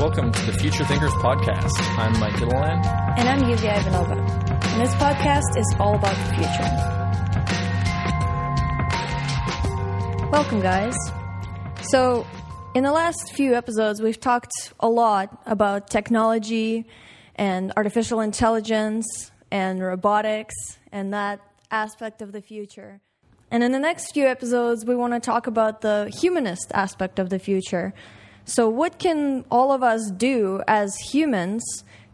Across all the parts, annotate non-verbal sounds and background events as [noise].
Welcome to the Future Thinkers Podcast. I'm Mike Gilliland. And I'm Euvie Ivanova. And this podcast is all about the future. Welcome, guys. So, in the last few episodes, we've talked a lot about technology and artificial intelligence and robotics and that aspect of the future. And in the next few episodes, we want to talk about the humanist aspect of the future. So, what can all of us do as humans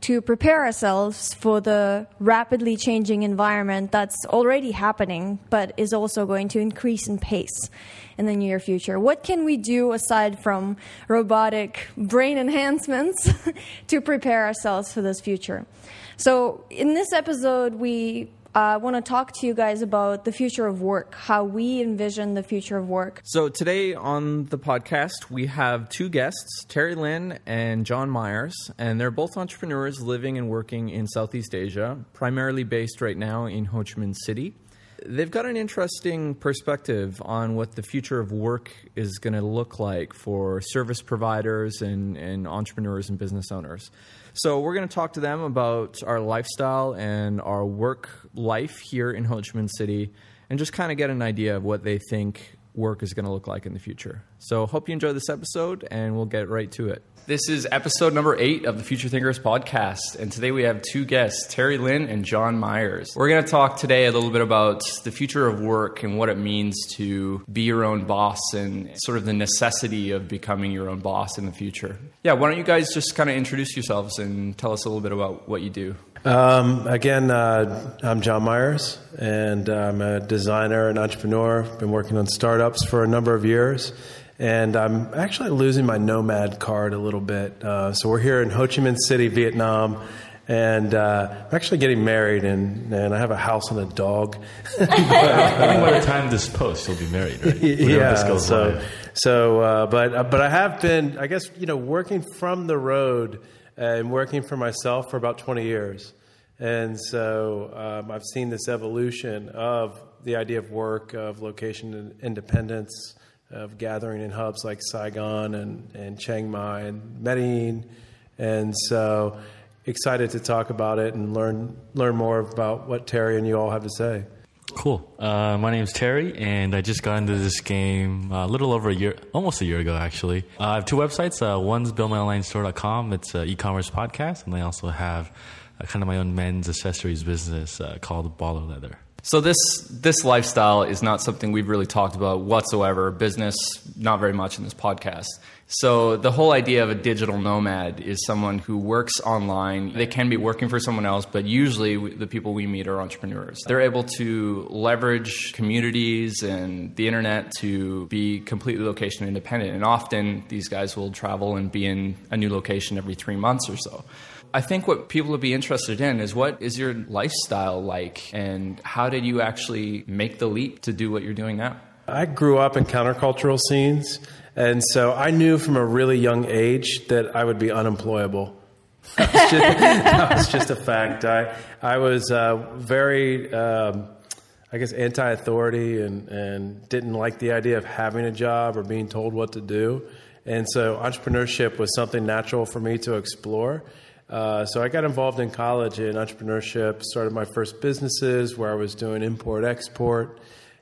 to prepare ourselves for the rapidly changing environment that's already happening, but is also going to increase in pace in the near future? What can we do aside from robotic brain enhancements [laughs] to prepare ourselves for this future? So, in this episode, we Uh, I want to talk to you guys about the future of work, how we envision the future of work. So, today on the podcast, we have two guests, Terry Lin and Jon Myers, and they're both entrepreneurs living and working in Southeast Asia, primarily based right now in Ho Chi Minh City. They've got an interesting perspective on what the future of work is going to look like for service providers and, and entrepreneurs and business owners. So, we're going to talk to them about our lifestyle and our work life here in Ho Chi Minh City and just kind of get an idea of what they think work is going to look like in the future. So, hope you enjoy this episode and we'll get right to it. This is episode number eight of the Future Thinkers podcast. And today we have two guests, Terry Lin and Jon Myers. We're going to talk today a little bit about the future of work and what it means to be your own boss and sort of the necessity of becoming your own boss in the future. Yeah, why don't you guys just kind of introduce yourselves and tell us a little bit about what you do? Um, again, uh, I'm Jon Myers, and I'm a designer and entrepreneur. I've Been working on startups for a number of years and I'm actually losing my nomad card a little bit. Uh, so we're here in Ho Chi Minh City, Vietnam, and uh, I'm actually getting married, and, and I have a house and a dog. [laughs] I think by the [laughs] time this posts, you'll be married, right? Yeah. so, so, uh, but uh, but I have been, I guess, you know, working from the road and working for myself for about 20 years, and so um, I've seen this evolution of the idea of work, of location independence of gathering in hubs like Saigon and, and Chiang Mai and Medellin. And so excited to talk about it and learn, learn more about what Terry and you all have to say. Cool. Uh, my name is Terry, and I just got into this game a little over a year, almost a year ago, actually. Uh, I have two websites. Uh, one's buildmyonlinestore.com. It's an e-commerce podcast, and I also have uh, kind of my own men's accessories business uh, called Baller Leather. So this this lifestyle is not something we've really talked about whatsoever. Business, not very much in this podcast. So the whole idea of a digital nomad is someone who works online. They can be working for someone else, but usually the people we meet are entrepreneurs. They're able to leverage communities and the internet to be completely location independent. And often these guys will travel and be in a new location every three months or so. I think what people would be interested in is what is your lifestyle like and how did you actually make the leap to do what you're doing now? I grew up in countercultural scenes, and so I knew from a really young age that I would be unemployable. [laughs] That was just, that was just a fact. I, I was uh, very, um, I guess, anti authority and, and didn't like the idea of having a job or being told what to do. And so entrepreneurship was something natural for me to explore. Uh, so I got involved in college in entrepreneurship, started my first businesses where I was doing import export,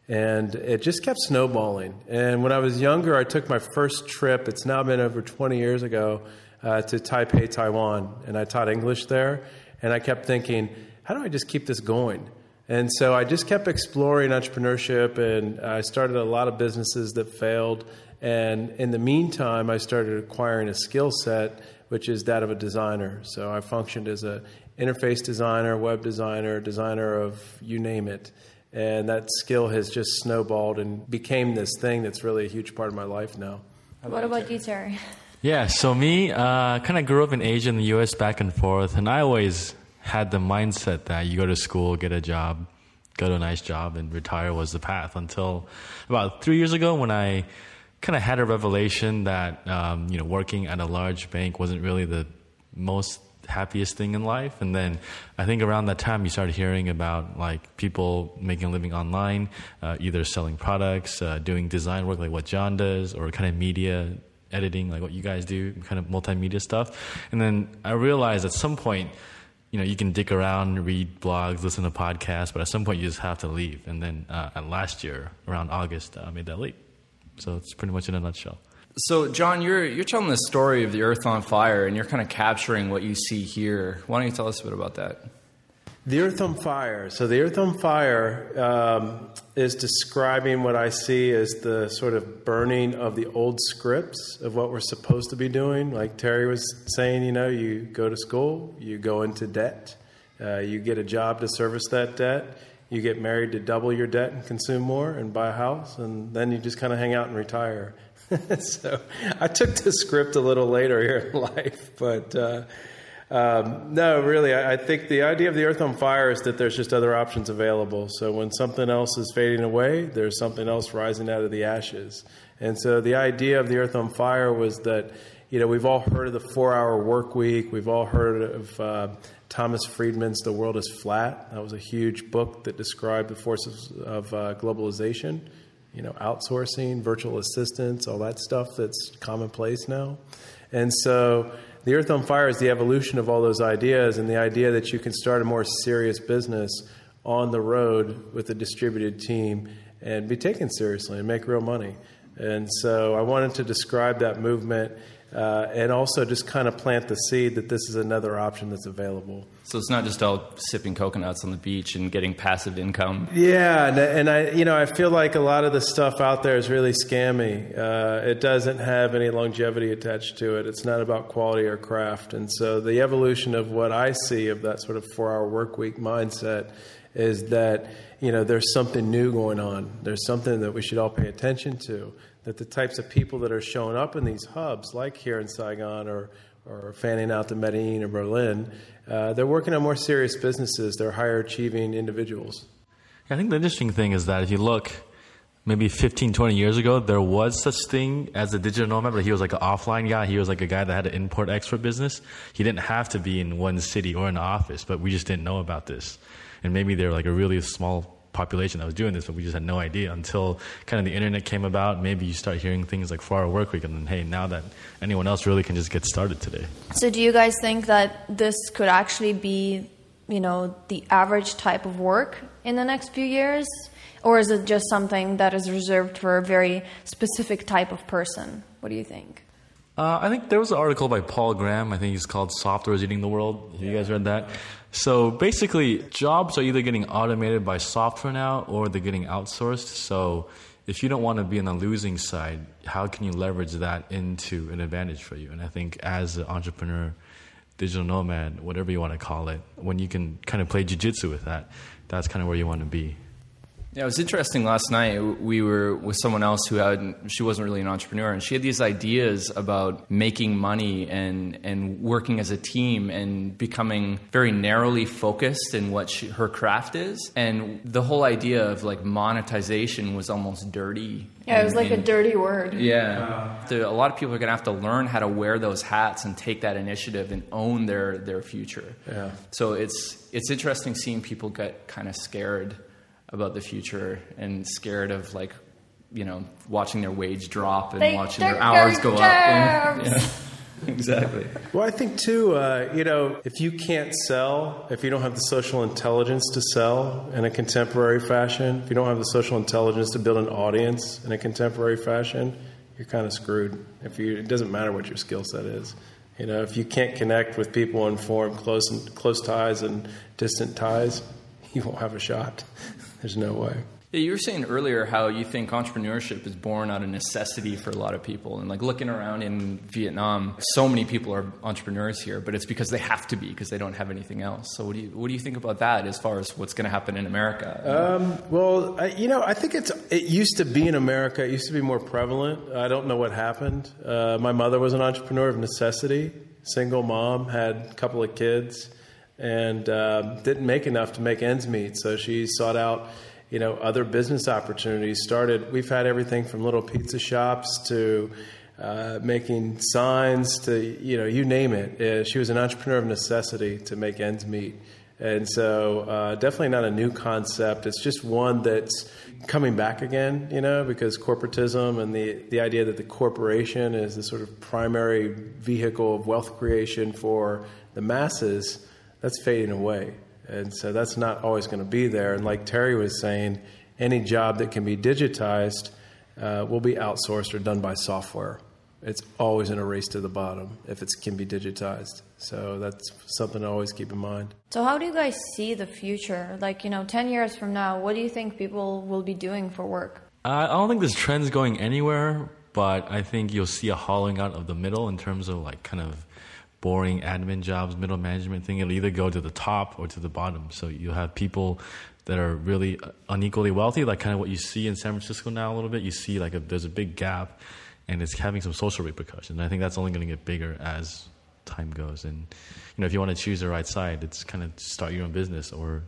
and it just kept snowballing. And when I was younger, I took my first trip. It's now been over 20 years ago uh, to Taipei, Taiwan, and I taught English there. And I kept thinking, how do I just keep this going? And so I just kept exploring entrepreneurship, and I started a lot of businesses that failed. And in the meantime, I started acquiring a skill set which is that of a designer. So I functioned as a interface designer, web designer, designer of you name it. And that skill has just snowballed and became this thing that's really a huge part of my life now. What about you, Terry? Yeah, so me, uh, kind of grew up in Asia and the U.S. back and forth, and I always had the mindset that you go to school, get a job, go to a nice job, and retire was the path. Until about three years ago, when I kind of had a revelation that um, you know working at a large bank wasn't really the most happiest thing in life and then i think around that time you started hearing about like people making a living online uh, either selling products uh, doing design work like what Jon does or kind of media editing, like what you guys do, kind of multimedia stuff. And then I realized at some point, you know, you can dick around, read blogs, listen to podcasts, but at some point you just have to leave. And then uh, last year, around August, I made that leap. So it's pretty much in a nutshell. So, Jon, you're you're telling the story of the Earth on Fire, and you're kind of capturing what you see here. Why don't you tell us a bit about that? The Earth on Fire. So, the Earth on Fire um, is describing what I see as the sort of burning of the old scripts of what we're supposed to be doing. Like Terry was saying, you know, you go to school, you go into debt, uh, you get a job to service that debt, you get married to double your debt and consume more and buy a house, and then you just kind of hang out and retire. [laughs] so I took the script a little later here in life, but uh, um, no, really, I, I, think the idea of the earth on fire is that there's just other options available. So when something else is fading away, there's something else rising out of the ashes. And so the idea of the earth on fire was that, you know, we've all heard of the four hour work week, we've all heard of uh, Thomas Friedman's The World is Flat. That was a huge book that described the forces of uh, globalization you know, outsourcing, virtual assistants, all that stuff that's commonplace now. And so the Earth on Fire is the evolution of all those ideas and the idea that you can start a more serious business on the road with a distributed team and be taken seriously and make real money. And so I wanted to describe that movement uh, and also just kind of plant the seed that this is another option that's available. So it's not just all sipping coconuts on the beach and getting passive income. Yeah, and, and I, you know, I feel like a lot of the stuff out there is really scammy. Uh, it doesn't have any longevity attached to it. It's not about quality or craft. And so the evolution of what I see of that sort of four-hour work week mindset is that you know there's something new going on. There's something that we should all pay attention to that the types of people that are showing up in these hubs, like here in Saigon or, or fanning out to Medellin or Berlin, uh, they're working on more serious businesses. They're higher achieving individuals. I think the interesting thing is that if you look maybe 15, 20 years ago, there was such thing as a digital nomad, but he was like an offline guy. He was like a guy that had an import export business. He didn't have to be in one city or an office, but we just didn't know about this. And maybe they're like a really small population that was doing this, but we just had no idea until kind of the internet came about. Maybe you start hearing things like four hour work week, and then hey, now that anyone else really can just get started today. So, do you guys think that this could actually be, you know, the average type of work in the next few years? Or is it just something that is reserved for a very specific type of person? What do you think? Uh, I think there was an article by Paul Graham. I think he's called "Software is Eating the World." Have you guys read that? So basically, jobs are either getting automated by software now or they're getting outsourced. So if you don't want to be on the losing side, how can you leverage that into an advantage for you? And I think as an entrepreneur, digital nomad, whatever you want to call it, when you can kind of play jujitsu with that, that's kind of where you want to be. Yeah, it was interesting. Last night we were with someone else who had she wasn't really an entrepreneur, and she had these ideas about making money and and working as a team and becoming very narrowly focused in what she, her craft is. And the whole idea of like monetization was almost dirty. Yeah, it was like a dirty word. Yeah, a lot of people are going to have to learn how to wear those hats and take that initiative and own their their future. Yeah. So it's it's interesting seeing people get kind of scared about the future and scared of like you know watching their wage drop and they watching their hours go up. And, [laughs] yeah. exactly. Well, I think too, uh, you know, if you can't sell, if you don't have the social intelligence to sell in a contemporary fashion, if you don't have the social intelligence to build an audience in a contemporary fashion, you're kind of screwed. If you, it doesn't matter what your skill set is. You know, if you can't connect with people and form close and close ties and distant ties, [laughs] you won't have a shot. There's no way. Yeah, you were saying earlier how you think entrepreneurship is born out of necessity for a lot of people. And like looking around in Vietnam, so many people are entrepreneurs here, but it's because they have to be because they don't have anything else. So what do you what do you think about that as far as what's going to happen in America? Um, well, I, you know, I think it's it used to be in America. It used to be more prevalent. I don't know what happened. Uh, my mother was an entrepreneur of necessity, single mom, had a couple of kids and uh, didn't make enough to make ends meet. So she sought out, you know, other business opportunities. Started. We've had everything from little pizza shops to uh, making signs to you know you name it. Uh, she was an entrepreneur of necessity to make ends meet. And so, uh, definitely not a new concept. It's just one that's coming back again, you know, because corporatism and the, the idea that the corporation is the sort of primary vehicle of wealth creation for the masses, that's fading away. And so that's not always going to be there. And like Terry was saying, any job that can be digitized uh, will be outsourced or done by software. It's always in a race to the bottom if it can be digitized. So that's something to always keep in mind. So, how do you guys see the future? Like, you know, 10 years from now, what do you think people will be doing for work? I don't think this trend's going anywhere, but I think you'll see a hollowing out of the middle in terms of like kind of boring admin jobs, middle management thing. It'll either go to the top or to the bottom. So you'll have people that are really unequally wealthy, like kind of what you see in San Francisco now a little bit. You see like a, there's a big gap, and it's having some social repercussions. And I think that's only going to get bigger as time goes. And you know, if you want to choose the right side, it's kind of start your own business, or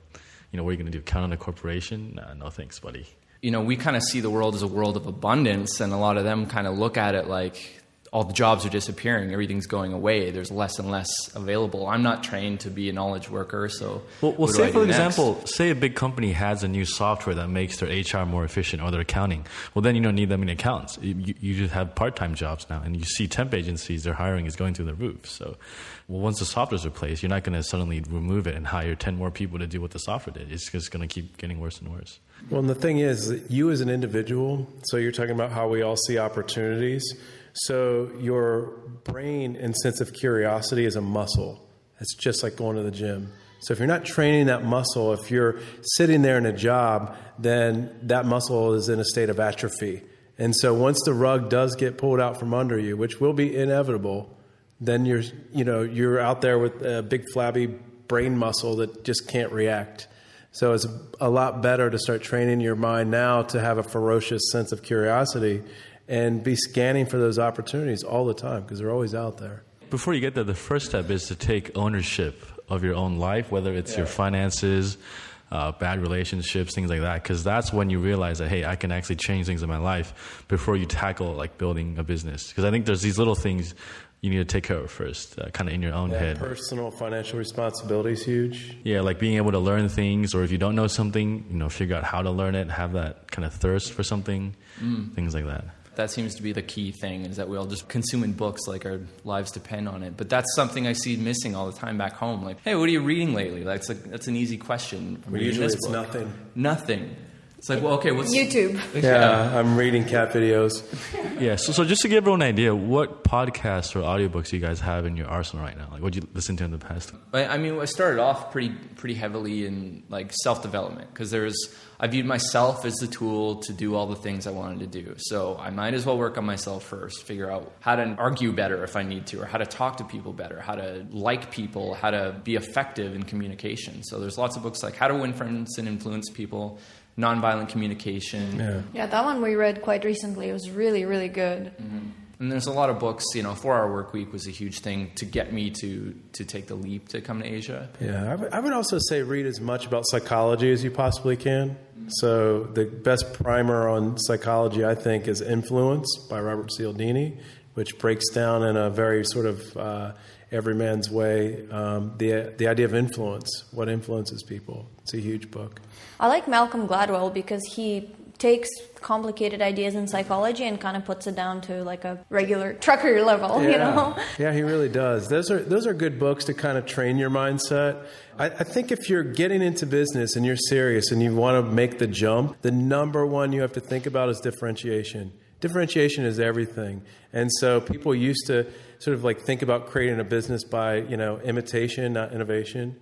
you know, what are you going to do? Count on a corporation? Nah, no thanks, buddy. You know, we kind of see the world as a world of abundance, and a lot of them kind of look at it like all the jobs are disappearing, everything's going away. There's less and less available. I'm not trained to be a knowledge worker, so well, well say for example, next? say a big company has a new software that makes their HR more efficient or their accounting. Well, then you don't need that many accountants. You, you just have part-time jobs now, and you see temp agencies their hiring is going through the roof. So, well, once the software is replaced, you're not going to suddenly remove it and hire ten more people to do what the software did. It's just going to keep getting worse and worse. Well, and the thing is, you as an individual. So you're talking about how we all see opportunities so your brain and sense of curiosity is a muscle. It's just like going to the gym. So if you're not training that muscle, if you're sitting there in a job, then that muscle is in a state of atrophy. And so once the rug does get pulled out from under you, which will be inevitable, then you're you know you're out there with a big flabby brain muscle that just can't react. So it's a lot better to start training your mind now to have a ferocious sense of curiosity and be scanning for those opportunities all the time because they're always out there. Before you get there, the first step is to take ownership of your own life, whether it's yeah. your finances, uh, bad relationships, things like that, because that's when you realize that hey, I can actually change things in my life before you tackle like building a business. Because I think there's these little things you need to take care of first, uh, kind of in your own yeah, head. Personal financial responsibility is huge. Yeah, like being able to learn things, or if you don't know something, you know, figure out how to learn it, have that kind of thirst for something, mm. things like that that seems to be the key thing is that we all just consume in books like our lives depend on it. But that's something i see missing all the time back home. Like hey what are you reading lately? That's, a, that's an easy question usually it's book. nothing. Nothing it's like, well, okay, what's YouTube? Yeah, I'm reading cat videos. yeah, so, so just to give everyone an idea, what podcasts or audiobooks you guys have in your arsenal right now? Like, what you listen to in the past? I, I mean, I started off pretty pretty heavily in like self development because there's I viewed myself as the tool to do all the things I wanted to do. So I might as well work on myself first, figure out how to argue better if I need to, or how to talk to people better, how to like people, how to be effective in communication. So there's lots of books like How to Win Friends and Influence People, Nonviolent Communication. Yeah, yeah that one we read quite recently. It was really, really good. Mm-hmm. And there's a lot of books, you know, Four Hour Work Week was a huge thing to get me to to take the leap to come to Asia. Yeah, I, w- I would also say read as much about psychology as you possibly can. Mm-hmm. So the best primer on psychology, I think, is Influence by Robert Cialdini, which breaks down in a very sort of uh, everyman's way um, the the idea of influence, what influences people. It's a huge book. I like Malcolm Gladwell because he takes complicated ideas in psychology and kind of puts it down to like a regular trucker level, yeah. you know? Yeah, he really does. Those are those are good books to kind of train your mindset. I, I think if you're getting into business and you're serious and you want to make the jump, the number one you have to think about is differentiation. Differentiation is everything. And so people used to sort of like think about creating a business by, you know, imitation, not innovation.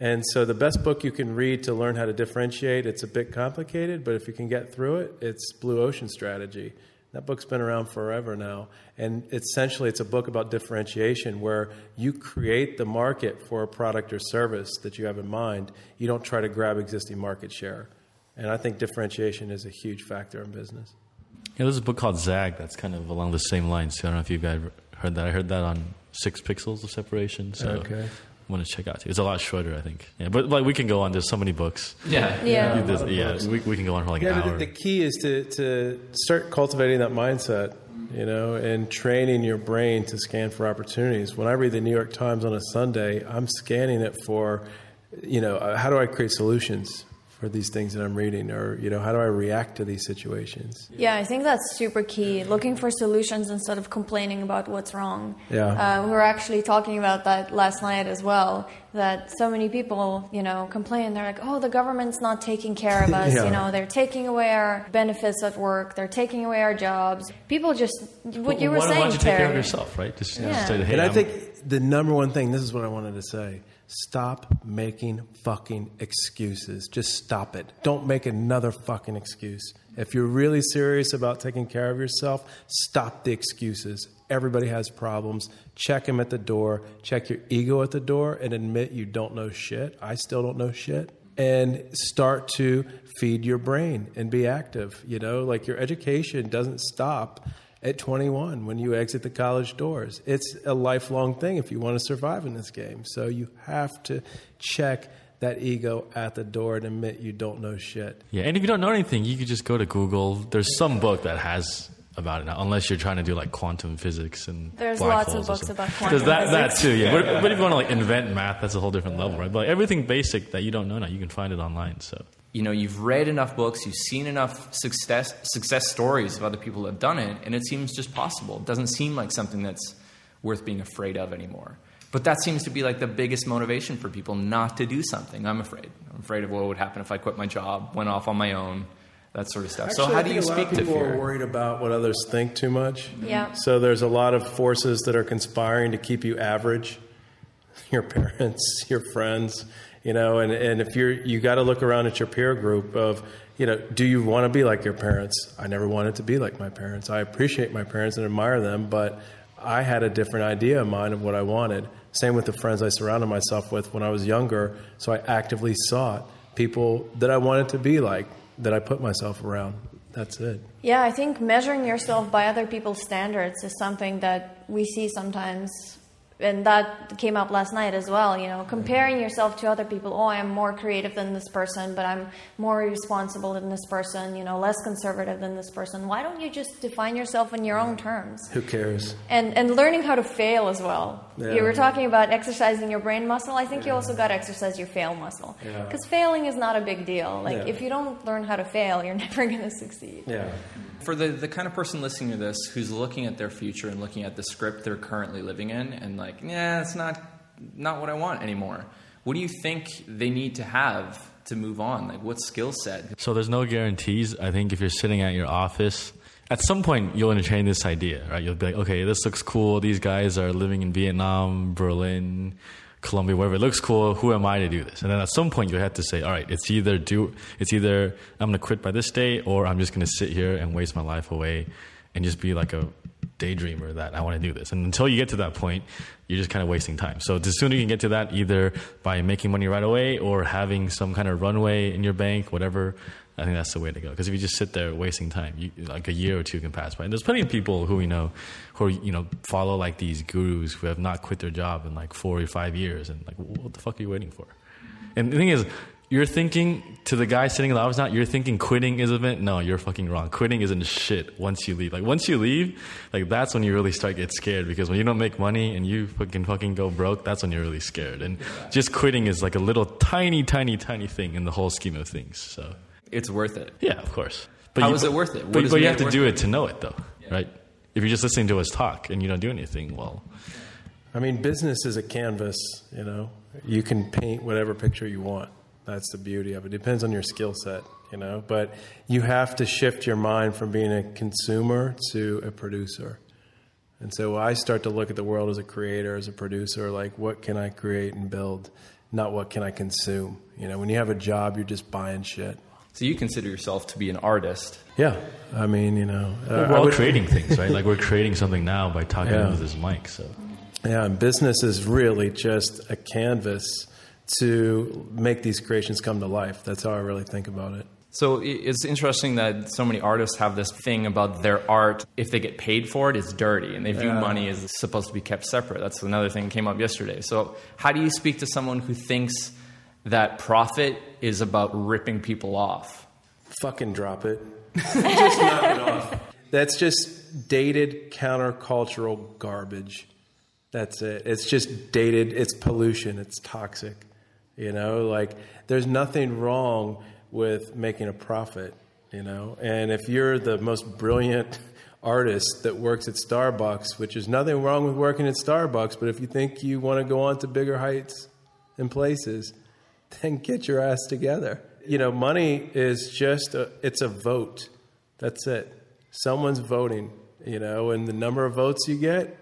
And so the best book you can read to learn how to differentiate, it's a bit complicated, but if you can get through it, it's Blue Ocean Strategy. That book's been around forever now. And essentially, it's a book about differentiation where you create the market for a product or service that you have in mind. You don't try to grab existing market share. And I think differentiation is a huge factor in business. Yeah, there's a book called Zag that's kind of along the same lines. I don't know if you guys heard that. I heard that on Six Pixels of Separation. So okay want to check out too. It's a lot shorter, I think. Yeah, but like we can go on. There's so many books. Yeah, yeah, yeah. yeah we, we can go on for like yeah, an hour. The, the key is to to start cultivating that mindset, you know, and training your brain to scan for opportunities. When I read the New York Times on a Sunday, I'm scanning it for you know, uh, how do I create solutions for these things that I'm reading, or you know, how do I react to these situations? Yeah, I think that's super key. Looking for solutions instead of complaining about what's wrong. Yeah. Uh, we were actually talking about that last night as well. That so many people, you know, complain. They're like, "Oh, the government's not taking care of [laughs] us. Yeah. You know, they're taking away our benefits at work. They're taking away our jobs." People just what you were why, saying, why don't you take care of yourself, right? Just, Yeah. just say, hey, and I I'm- think the number one thing, this is what I wanted to say stop making fucking excuses. Just stop it. Don't make another fucking excuse. If you're really serious about taking care of yourself, stop the excuses. Everybody has problems. Check them at the door. Check your ego at the door and admit you don't know shit. I still don't know shit. And start to feed your brain and be active. You know, like your education doesn't stop at 21 when you exit the college doors. It's a lifelong thing if you want to survive in this game. So you have to check that ego at the door and admit you don't know shit. Yeah, and if you don't know anything, you could just go to Google. There's some book that has about it now, unless you're trying to do like quantum physics and There's black lots of holes or books about quantum There's that, that too, yeah. But, but if you want to like invent math, that's a whole different level, right? But like, everything basic that you don't know now, you can find it online. So you know you've read enough books you've seen enough success success stories of other people that have done it and it seems just possible it doesn't seem like something that's worth being afraid of anymore but that seems to be like the biggest motivation for people not to do something i'm afraid i'm afraid of what would happen if i quit my job went off on my own that sort of stuff so how I do you a lot speak of to people fear are worried about what others think too much. Yeah. So there's a lot of forces that are conspiring to keep you average. [laughs] Your parents, your friends, you know, and, and if you're you got to look around at your peer group of, you know, do you want to be like your parents? I never wanted to be like my parents. I appreciate my parents and admire them, but I had a different idea in mind of what I wanted. Same with the friends I surrounded myself with when I was younger. So I actively sought people that I wanted to be like, that I put myself around. That's it. Yeah, I think measuring yourself by other people's standards is something that we see sometimes. And that came up last night as well, you know, comparing yourself to other people. Oh, I'm more creative than this person, but I'm more responsible than this person, you know, less conservative than this person. Why don't you just define yourself in your own terms? Who cares? And, and learning how to fail as well. Yeah. You were talking about exercising your brain muscle. I think you also got to exercise your fail muscle. Yeah. Because failing is not a big deal. Like, Yeah. if you don't learn how to fail, you're [laughs] never going to succeed. Yeah. For the, the kind of person listening to this who's looking at their future and looking at the script they're currently living in and like, yeah, it's not not what I want anymore. What do you think they need to have to move on? Like what skill set? So there's no guarantees. I think if you're sitting at your office, at some point you'll entertain this idea, right? You'll be like, okay, this looks cool. These guys are living in Vietnam, Berlin, Colombia, wherever. It looks cool. Who am I to do this? And then at some point you have to say, all right, it's either do, it's either I'm to quit by this day, or I'm just to sit here and waste my life away, and just be like a daydreamer that I want to do this. And until you get to that point, you're just kind of wasting time. So the sooner you can get to that, either by making money right away or having some kind of runway in your bank, whatever, I think that's the way to go. Because if you just sit there wasting time, you, like a year or two can pass by. And there's plenty of people who we know who are, you know follow like these gurus who have not quit their job in like four or five years, and like, what the fuck are you waiting for? And the thing is, you're thinking to the guy sitting in the office now, you're thinking quitting is a event. No, you're fucking wrong. Quitting isn't shit once you leave. Like once you leave, like that's when you really start get scared because when you don't make money and you fucking fucking go broke, that's when you're really scared. And just quitting is like a little tiny, tiny, tiny thing in the whole scheme of things. So It's worth it. yeah, of course. But How you, is it worth it? What But, but you have to do worth it to know it though, right? If you're just listening to us talk and you don't do anything, well, I mean, business is a canvas, you know. You can paint whatever picture you want. That's the beauty of it. Depends on your skill set, you know. But you have to shift your mind from being a consumer to a producer. And so I start to look at the world as a creator, as a producer, like what can I create and build, not what can I consume. You know, when you have a job, you're just buying shit. So you consider yourself to be an artist. Yeah, I mean, you know, uh, we're all would- creating things, right? Like we're [laughs] creating something now by talking Yeah. with this mic. So Yeah, and business is really just a canvas to make these creations come to life. That's how I really think about it. So it's interesting that so many artists have this thing about their art. If they get paid for it, it's dirty, and they view Yeah. money as supposed to be kept separate. That's another thing that came up yesterday. So how do you speak to someone who thinks that profit is about ripping people off? Fucking drop it. [laughs] just knock it off. That's just dated countercultural garbage. That's it. It's just dated. It's pollution. It's toxic. You know, like there's nothing wrong with making a profit, you know. And if you're the most brilliant artist that works at Starbucks, which is nothing wrong with working at Starbucks, but if you think you want to go on to bigger heights and places, [laughs] then get your ass together. You know, money is just a, it's a vote. That's it. Someone's voting, you know, and the number of votes you get,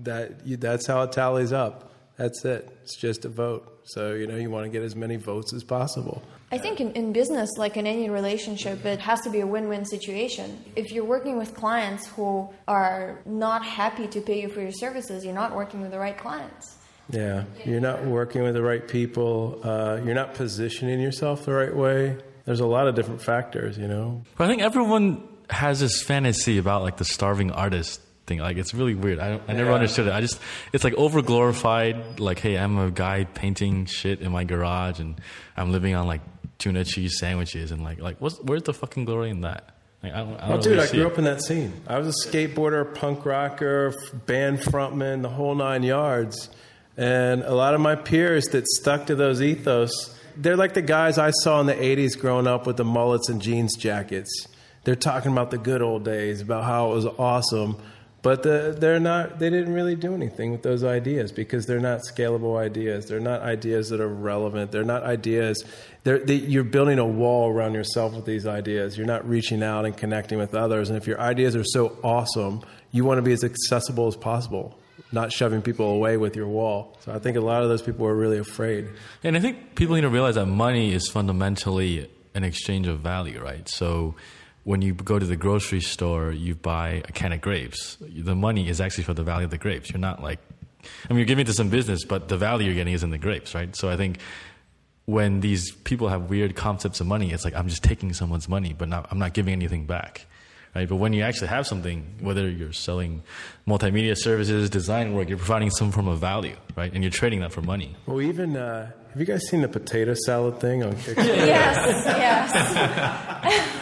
that you, that's how it tallies up. That's it. It's just a vote. So, you know, you want to get as many votes as possible. I think in, in business, like in any relationship, it has to be a win win situation. If you're working with clients who are not happy to pay you for your services, you're not working with the right clients. Yeah, you're not working with the right people. Uh, you're not positioning yourself the right way. There's a lot of different factors, you know. But I think everyone has this fantasy about like the starving artist thing. Like it's really weird. I, I never Yeah. understood it. I just it's like over glorified. Like hey, I'm a guy painting shit in my garage, and I'm living on like tuna cheese sandwiches, and like like what's where's the fucking glory in that? Like, I don't, I don't dude, really I grew it. up in that scene. I was a skateboarder, punk rocker, band frontman, the whole nine yards. And a lot of my peers that stuck to those ethos, they're like the guys I saw in the 80s growing up with the mullets and jeans jackets. They're talking about the good old days, about how it was awesome. But the, they're not, they didn't really do anything with those ideas because they're not scalable ideas. They're not ideas that are relevant. They're not ideas. They're, they, you're building a wall around yourself with these ideas. You're not reaching out and connecting with others. And if your ideas are so awesome, you want to be as accessible as possible, not shoving people away with your wall. So I think a lot of those people are really afraid. And I think people need to realize that money is fundamentally an exchange of value, right? So when you go to the grocery store, you buy a can of grapes. The money is actually for the value of the grapes. You're not like, I mean, you're giving it to some business, but the value you're getting is in the grapes, right? So I think when these people have weird concepts of money, it's like I'm just taking someone's money, but not, I'm not giving anything back. Right? But when you actually have something, whether you're selling multimedia services, design work, you're providing some form of value, right? And you're trading that for money. Well, even, uh, have you guys seen the potato salad thing on Kickstarter? [laughs] Yes, yes.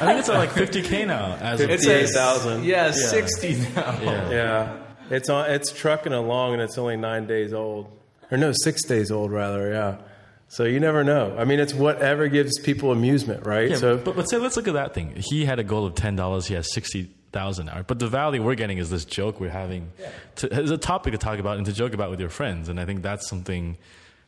I think it's at like 50k now. As of, It's- 58,000. Yeah, Yeah. 60 now. yeah. Yeah, it's on. It's trucking along, and it's only nine days old, or no, six days old rather. Yeah, so you never know. I mean, it's whatever gives people amusement, right? Yeah, so but, but say, let's look at that thing. He had a goal of ten dollars. He has sixty thousand now. But the value we're getting is this joke we're having. To, as a topic to talk about and to joke about with your friends. And I think that's something.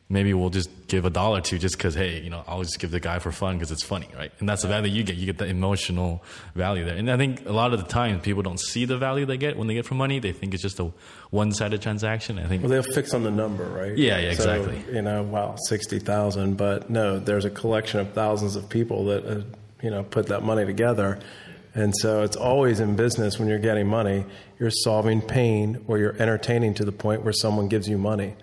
Maybe we'll just give a dollar to just because hey, you know, I'll just give the guy for fun because it's funny, right? And that's the value you get. You get the emotional value there. And I think a lot of the time people don't see the value they get when they get from money. They think it's just a one-sided transaction. I think well, they'll fix on the number, right? Yeah, yeah, So, exactly. you know, wow, sixty thousand, but no, there's a collection of thousands of people that uh, you know put that money together. And so it's always in business when you're getting money, you're solving pain or you're entertaining to the point where someone gives you money.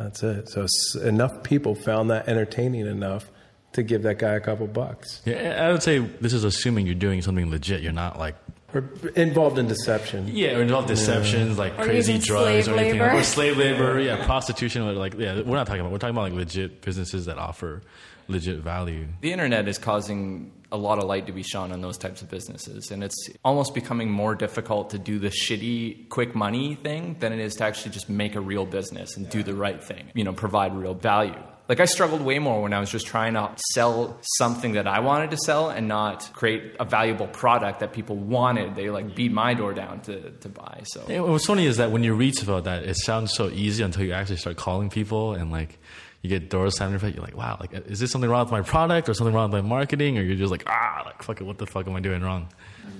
That's it. So enough people found that entertaining enough to give that guy a couple bucks. yeah, I would say this is assuming you're doing something legit. You're not like Or involved in deception. Yeah, or involve deceptions like Or crazy drugs or anything, labor. or slave [laughs] labor. Yeah, prostitution. Or like, yeah, we're not talking about. We're talking about like legit businesses that offer legit value. The internet is causing a lot of light to be shone on those types of businesses, and it's almost becoming more difficult to do the shitty quick money thing than it is to actually just make a real business and do the right thing. You know, provide real value. Like I struggled way more when I was just trying to sell something that I wanted to sell and not create a valuable product that people wanted. They like beat my door down to, to buy. So what's funny is that when you read about that, it sounds so easy until you actually start calling people and like you get in your face. You're like, wow, like is this something wrong with my product or something wrong with my marketing? Or you're just like, ah, like fuck it, what the fuck am I doing wrong?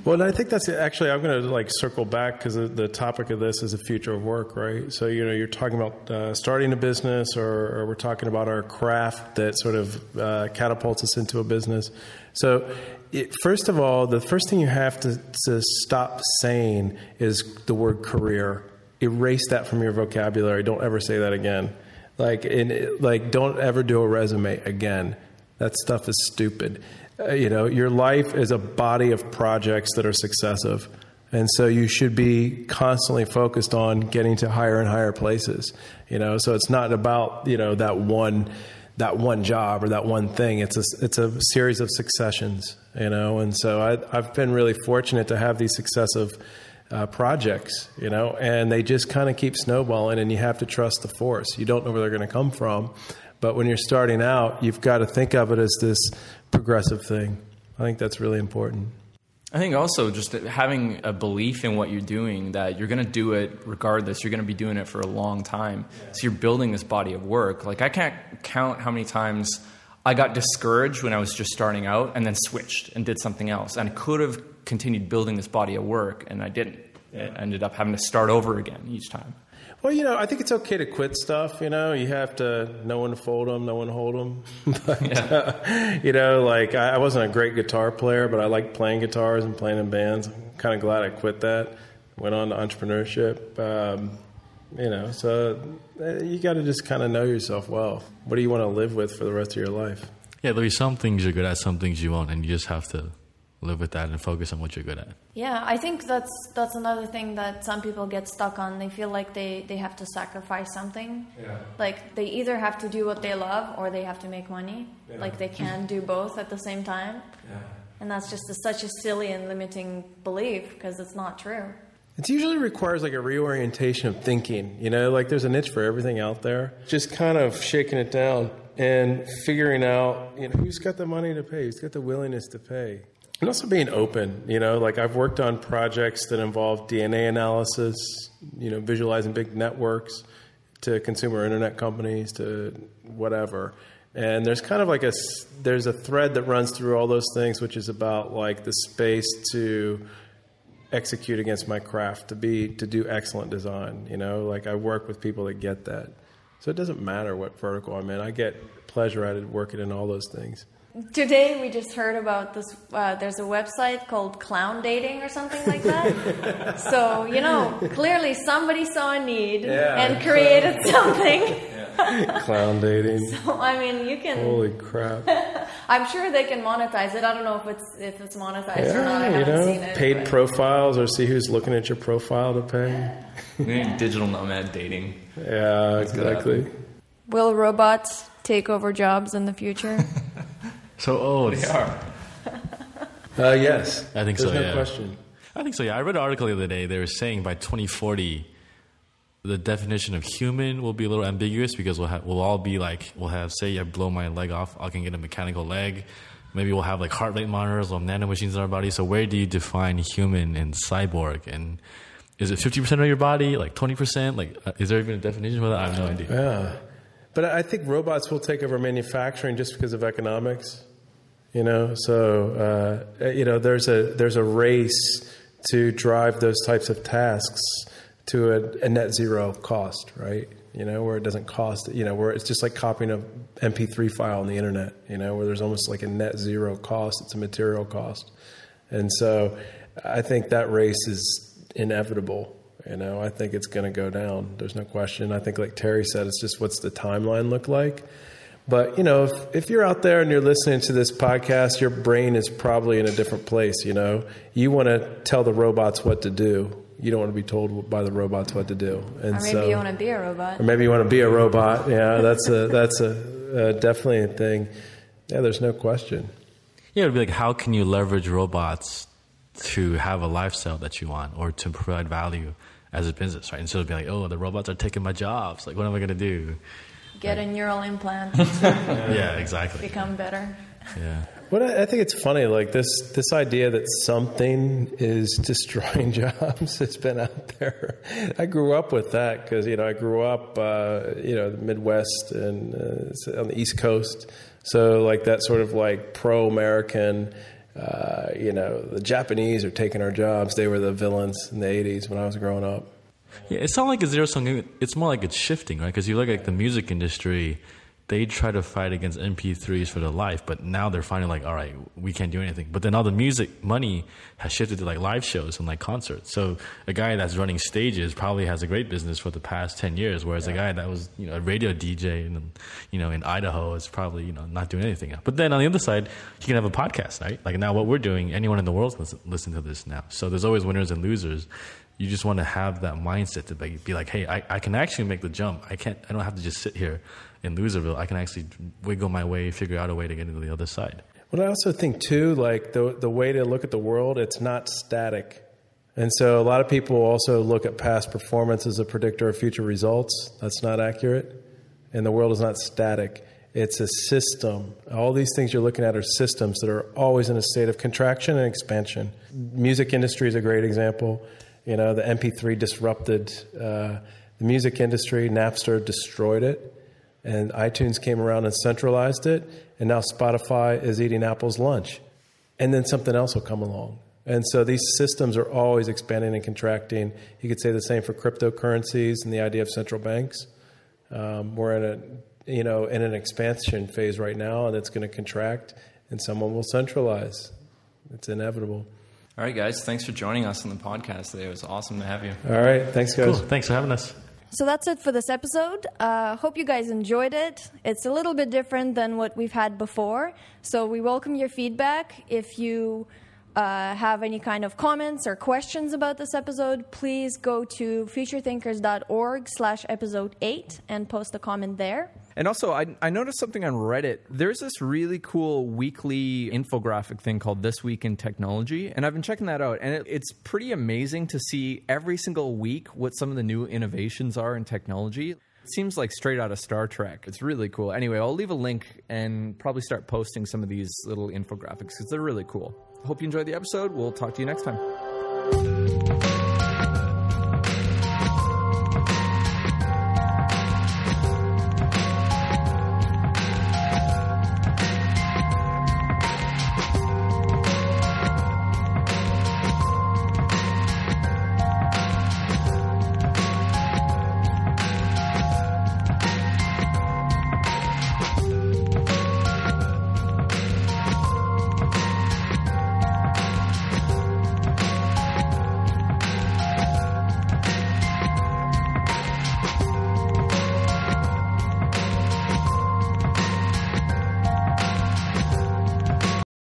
Well, I think that's actually I'm going to like circle back because the, the topic of this is the future of work, right? So you know, you're talking about uh, starting a business, or, or we're talking about our craft that sort of uh, catapults us into a business. So, it, first of all, the first thing you have to, to stop saying is the word career. Erase that from your vocabulary. Don't ever say that again. Like, in, like, don't ever do a resume again. That stuff is stupid. Uh, you know, your life is a body of projects that are successive. And so you should be constantly focused on getting to higher and higher places. You know, so it's not about, you know, that one that one job or that one thing. It's a it's a series of successions, you know. And so I I've been really fortunate to have these successive uh, projects, you know, and they just kind of keep snowballing, and you have to trust the force. You don't know where they're going to come from, But when you're starting out, you've got to think of it as this progressive thing. I think that's really important. I think also just having a belief in what you're doing that you're going to do it regardless. You're going to be doing it for a long time. So you're building this body of work. Like I can't count how many times I got discouraged when I was just starting out and then switched and did something else. And I could have continued building this body of work and I didn't. I ended up having to start over again each time. Well, you know, I think it's okay to quit stuff. You know, you have to no one to fold them, no one to hold them. [laughs] but, yeah. uh, [laughs] you know, like I, I, wasn't a great guitar player, but I liked playing guitars and playing in bands. I'm kind of glad I quit that. Went on to entrepreneurship. Um, you know, so uh, you got to just kind of know yourself well. What do you want to live with for the rest of your life? Yeah, there'll be some things you're good at, some things you won't, and you just have to live with that and focus on what you're good at. Yeah, I think that's that's another thing that some people get stuck on. They feel like they they have to sacrifice something. Yeah. Like they either have to do what they love or they have to make money. Yeah. Like they can't do both at the same time. Yeah. And that's just a, such a silly and limiting belief because it's not true. It usually requires like a reorientation of thinking, you know, like there's a niche for everything out there. Just kind of shaking it down and figuring out, you know, who's got the money to pay, who's got the willingness to pay. And also being open you know? Like i've worked on projects that involve dna analysis you know visualizing big networks to consumer internet companies to whatever. And there's kind of like a there's a thread that runs through all those things which is about like the space to execute against my craft to be to do excellent design you know like i work with people that get that so it doesn't matter what vertical i'm in i get pleasure out of working in all those things Today we just heard about this. Uh, there's a website called Clown Dating or something like that. [laughs] so you know, clearly somebody saw a need yeah, and created something. [laughs] Yeah. [laughs] Clown dating. So I mean, you can. Holy crap! [laughs] I'm sure they can monetize it. I don't know if it's if it's monetized yeah, or not. I you know, it, paid but. profiles or see who's looking at your profile to pay. [laughs] Digital nomad dating. Yeah, exactly. Will robots take over jobs in the future? So old. They are. Uh, yes. I think There's so. No yeah. question. I think so. Yeah. I read an article the other day. They were saying by 2040, the definition of human will be a little ambiguous because we'll we'll all be like we'll have say I blow my leg off, I can get a mechanical leg. Maybe we'll have like heart rate monitors or nano machines in our body. So where do you define human and cyborg? And is it 50% of your body? Like 20%? Like uh, is there even a definition for that? I have no idea. Yeah. But I think robots will take over manufacturing just because of economics. You know, so uh, you know, there's a there's a race to drive those types of tasks to a, a, net zero cost, right? You know, where it doesn't cost, you know, where it's just like copying a MP3 file on the internet, you know, where there's almost like a net zero cost. It's a material cost. And so I think that race is inevitable. You know, I think it's going to go down. There's no question. I think, like Terry said, it's just what's the timeline look like? But you know, if, if you're out there and you're listening to this podcast, your brain is probably in a different place. You know, you want to tell the robots what to do. You don't want to be told by the robots what to do. And or maybe so, you want to be a robot. Or maybe you want to be a robot. Yeah, that's a that's a, a definitely a thing. Yeah, there's no question. Yeah, it'd be like, how can you leverage robots to have a lifestyle that you want or to provide value as a business, right? Instead of being like, oh, the robots are taking my jobs. Like, what am I going to do? Get a neural implant. [laughs] yeah, exactly. Become better. Yeah. What I, I think it's funny, like this this idea that something is [laughs] destroying jobs has been out there. I grew up with that because you know I grew up uh, you know the Midwest and uh, on the East Coast, so like that sort of like pro American. Uh, you know, the Japanese are taking our jobs. They were the villains in the '80s when I was growing up. Yeah, it's not like a zero sum. It's more like it's shifting, right? Because you look at the music industry, they try to fight against MP3s for their life, but now they're finding like, all right, we can't do anything. But then all the music money has shifted to like live shows and like concerts. So a guy that's running stages probably has a great business for the past ten years, whereas yeah. a guy that was you know a radio DJ and you know in Idaho is probably you know not doing anything. But then on the other side, you can have a podcast, right? Like now, what we're doing, anyone in the world can listen to this now. So there's always winners and losers you just want to have that mindset to be, like, hey, I, I can actually make the jump. I can't. I don't have to just sit here in Loserville. I can actually wiggle my way, figure out a way to get into the other side. Well, I also think too, like the the way to look at the world, it's not static. And so a lot of people also look at past performance as a predictor of future results. That's not accurate. and the world is not static. It's a system. All these things you're looking at are systems that are always in a state of contraction and expansion. Music industry is a great example. You know, the MP3 disrupted uh, the music industry. Napster destroyed it, and iTunes came around and centralized it. And now Spotify is eating Apple's lunch, and then something else will come along. And so these systems are always expanding and contracting. You could say the same for cryptocurrencies and the idea of central banks. Um, we're in a you know in an expansion phase right now, and it's going to contract, and someone will centralize. It's inevitable. All right, guys. Thanks for joining us on the podcast today. It was awesome to have you. All right, thanks, guys. Cool. Thanks for having us. So that's it for this episode. Uh, hope you guys enjoyed it. It's a little bit different than what we've had before. So we welcome your feedback. If you uh, have any kind of comments or questions about this episode, please go to futurethinkers.org slash episode 8 and post a comment there. And also, I, I noticed something on Reddit. There's this really cool weekly infographic thing called This Week in Technology, and I've been checking that out. And it, it's pretty amazing to see every single week what some of the new innovations are in technology. It seems like straight out of Star Trek. It's really cool. Anyway, I'll leave a link and probably start posting some of these little infographics because they're really cool. Hope you enjoyed the episode. We'll talk to you next time.